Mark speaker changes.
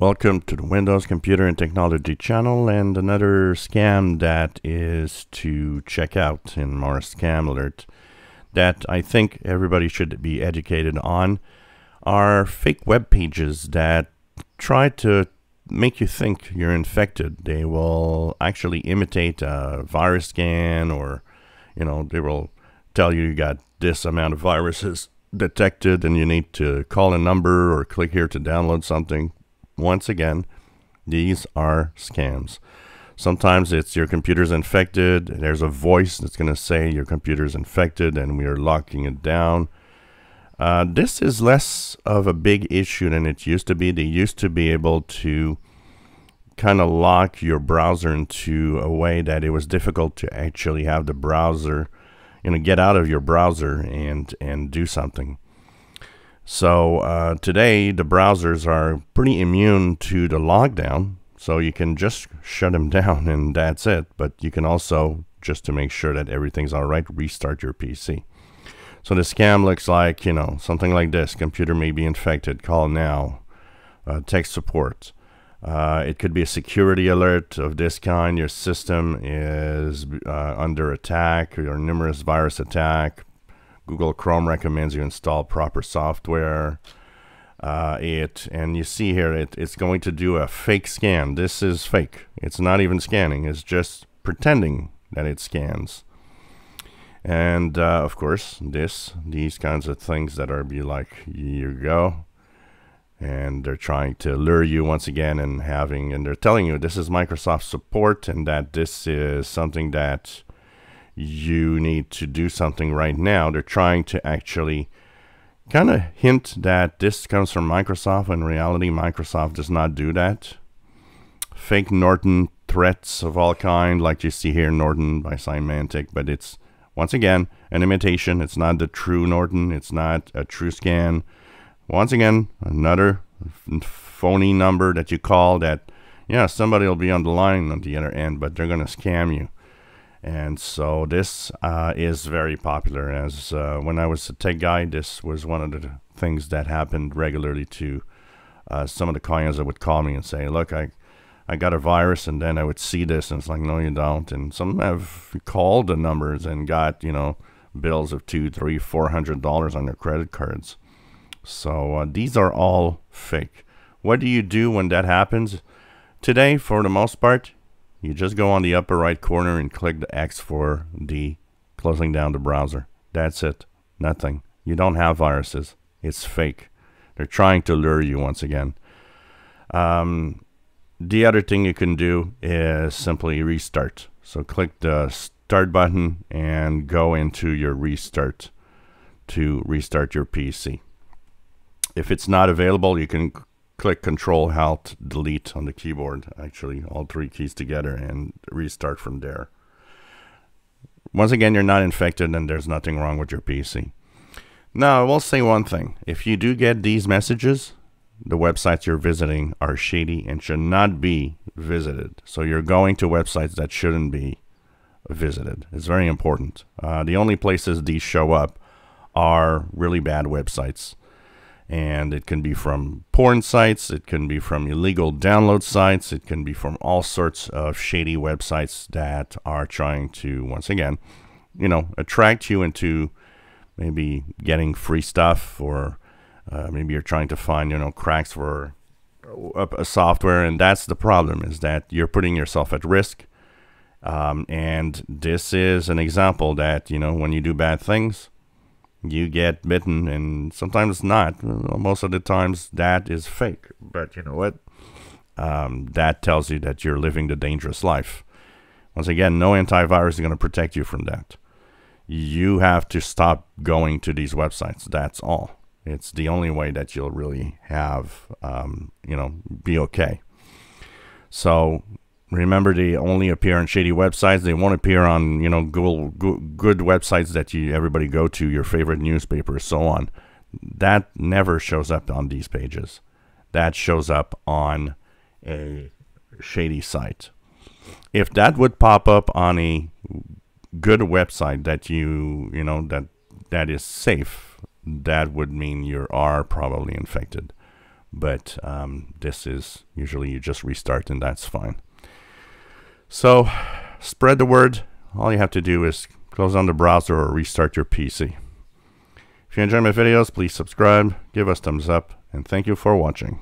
Speaker 1: Welcome to the Windows Computer and Technology channel and another scam that is to check out in more scam alert that I think everybody should be educated on are fake web pages that try to make you think you're infected. They will actually imitate a virus scan or you know they will tell you you got this amount of viruses detected and you need to call a number or click here to download something once again, these are scams. Sometimes it's your computer's infected. There's a voice that's going to say your computer's infected and we are locking it down. Uh, this is less of a big issue than it used to be. They used to be able to kind of lock your browser into a way that it was difficult to actually have the browser, you know, get out of your browser and and do something. So uh, today, the browsers are pretty immune to the lockdown. So you can just shut them down and that's it. But you can also, just to make sure that everything's all right, restart your PC. So the scam looks like, you know, something like this. Computer may be infected. Call now. Uh, text support. Uh, it could be a security alert of this kind. Your system is uh, under attack or numerous virus attack. Google Chrome recommends you install proper software. Uh, it and you see here it, it's going to do a fake scan. This is fake. It's not even scanning. It's just pretending that it scans. And uh, of course, this these kinds of things that are be like, you go. And they're trying to lure you once again and having and they're telling you this is Microsoft support and that this is something that you need to do something right now. They're trying to actually kind of hint that this comes from Microsoft. In reality, Microsoft does not do that. Fake Norton threats of all kind, like you see here, Norton by Symantec, but it's once again an imitation. It's not the true Norton. It's not a true scan. Once again, another phony number that you call that, yeah, somebody will be on the line on the other end, but they're going to scam you. And so this uh, is very popular. As uh, when I was a tech guy, this was one of the things that happened regularly to uh, some of the clients that would call me and say, "Look, I, I got a virus," and then I would see this, and it's like, "No, you don't." And some have called the numbers and got you know bills of two, three, four hundred dollars on their credit cards. So uh, these are all fake. What do you do when that happens? Today, for the most part, you just go on the upper right corner and click the X for the closing down the browser. That's it. Nothing. You don't have viruses. It's fake. They're trying to lure you once again. Um, the other thing you can do is simply restart. So click the start button and go into your restart to restart your PC. If it's not available, you can click Control Alt Delete on the keyboard, actually, all three keys together, and restart from there. Once again, you're not infected and there's nothing wrong with your PC. Now, I will say one thing. If you do get these messages, the websites you're visiting are shady and should not be visited. So you're going to websites that shouldn't be visited. It's very important. Uh, the only places these show up are really bad websites and it can be from porn sites, it can be from illegal download sites, it can be from all sorts of shady websites that are trying to, once again, you know, attract you into maybe getting free stuff or uh, maybe you're trying to find, you know, cracks for a, software. And that's the problem is that you're putting yourself at risk. Um, and this is an example that, you know, when you do bad things, you get bitten, and sometimes not. Most of the times that is fake. But you know what? Um, that tells you that you're living the dangerous life. Once again, no antivirus is going to protect you from that. You have to stop going to these websites. That's all. It's the only way that you'll really have, um, you know, be okay. So Remember, they only appear on shady websites. They won't appear on you know Google, good websites that you everybody go to, your favorite newspapers, so on. That never shows up on these pages. That shows up on a shady site. If that would pop up on a good website that you you know that that is safe, that would mean you are probably infected. but um, this is usually you just restart and that's fine. So spread the word. All you have to do is close on the browser or restart your PC. If you enjoy my videos, please subscribe, give us thumbs up, and thank you for watching.